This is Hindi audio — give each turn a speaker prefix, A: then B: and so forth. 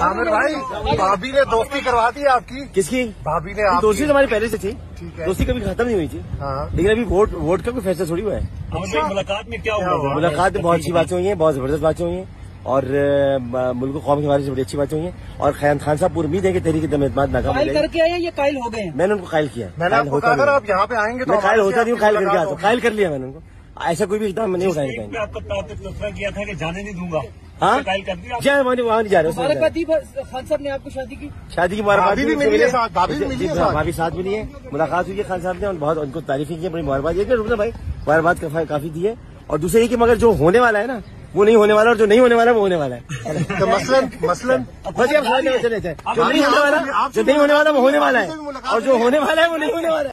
A: आमिर भाई भाभी ने दोस्ती करवा दी आपकी।
B: किसकी?
A: भाभी ने आपकी
B: दोस्ती तो हमारी पहले से थी।
A: ठीक है।
B: दोस्ती कभी खत्म नहीं हुई थी।
A: हाँ।
B: लेकिन अभी वोट वोट का कोई फैसला थोड़ी हुआ है।
C: मुलाकात में क्या हुआ?
B: मुलाकात में बहुत अच्छी बातें हुई है बहुत ज़बरदस्त बातें हुई है। और मुल्क कौम के हवाले से बड़ी अच्छी बातें हुई है। और खयान खान साहब पूरी उम्मीद है कि तहरीक दम एतमाद नाकाम
D: कायल करके आए या कायल हो गए
B: मैंने उनको कायल किया
A: मैंने आपको
B: होता
A: कहा अगर आप यहाँ पे आएँगे तो
B: कायल होता नहीं कायल करके आता हूँ। कायल कर लिया मैंने उनको। ऐसा कोई भी इकदाम नहीं
C: आपका किया था कि जाने नहीं दूँगा?
B: हाँ?
C: उससे कायल कर दिया
B: जी हाँ, वहाँ नहीं जा रहे उसमें
D: मुबारकबाद दी खान साहब ने आपको शादी की?
B: शादी की मुबारकबाद
A: भी मिली है। साथ, भाभी भी
B: जी,
A: मिली है साथ।
B: मिली है मुलाकात हुई है खान साहब ने और बहुत उनको तारीफी की है बड़ी मुबारकबाद एक रुकना भाई मुबारकबाद काफी- काफ़ी दी है। और दूसरा ये कि मगर जो होने वाला है ना वो नहीं होने वाला और जो नहीं होने वाला वो होने वाला है।
A: तो मसलन मसलन।
B: जो नहीं होने वाला जो नहीं होने वाला वो होने वाला है। और जो होने वाला है वो नहीं होने वाला है।